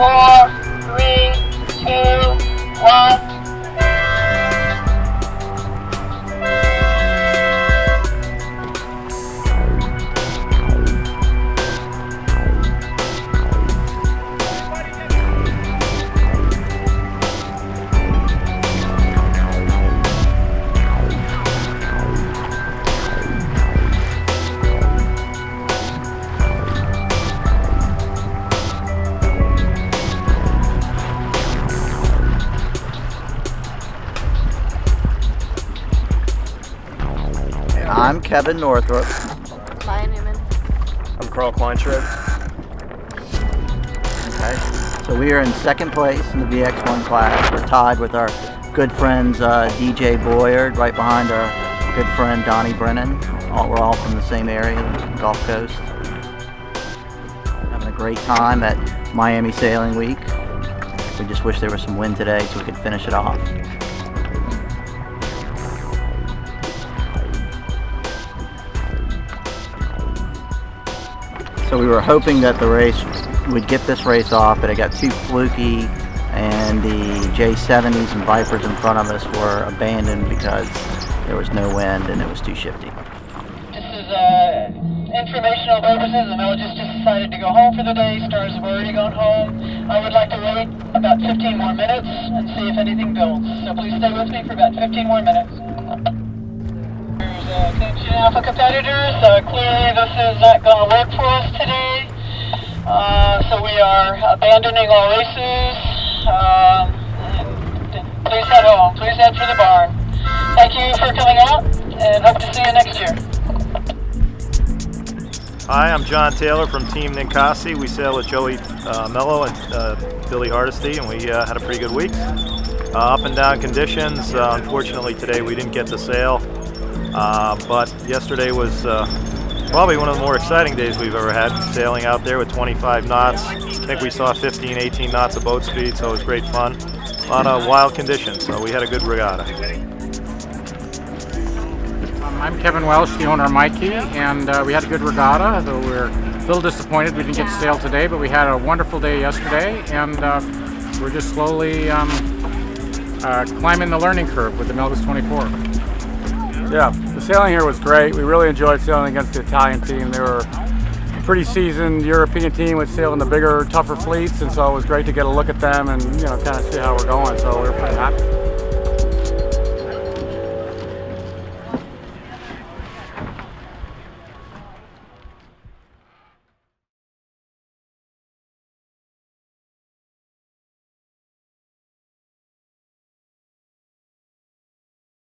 我。I'm Kevin Northrup. Maya Newman. I'm Carl Kleinschmidt. Okay. So we are in second place in the VX1 class. We're tied with our good friends uh, DJ Boyard, right behind our good friend Donnie Brennan. All, we're all from the same area, the Gulf Coast. Having a great time at Miami Sailing Week. We just wish there was some wind today so we could finish it off. So we were hoping that the race would get this race off, but it got too fluky and the J70s and Vipers in front of us were abandoned because there was no wind and it was too shifty. This is uh, informational purposes. The Melges just decided to go home for the day. Stars have already gone home. I would like to wait about 15 more minutes and see if anything builds. So please stay with me for about 15 more minutes. Uh, attention Alpha competitors. Uh, clearly this is not going to work for us today. Uh, so we are abandoning all races. And please head home. Please head for the barn. Thank you for coming out and hope to see you next year. Hi, I'm John Taylor from Team Ninkasi. We sail with Joey uh, Mello and uh, Billy Hardesty, and we uh, had a pretty good week. Uh, up and down conditions. Uh, unfortunately, today we didn't get to sail, uh, but yesterday was uh, probably one of the more exciting days we've ever had. Sailing out there with 25 knots. I think we saw 15, 18 knots of boat speed, so it was great fun. A lot of wild conditions, so we had a good regatta. I'm Kevin Welsh, the owner of Mikey, and uh, we had a good regatta, though we're a little disappointed we didn't get to sail today, but we had a wonderful day yesterday, and uh, we're just slowly um, uh, climbing the learning curve with the Melges 24. Yeah, the sailing here was great. We really enjoyed sailing against the Italian team. They were a pretty seasoned European team with sailing the bigger, tougher fleets, and so it was great to get a look at them and you know kind of see how we're going. So we were pretty happy.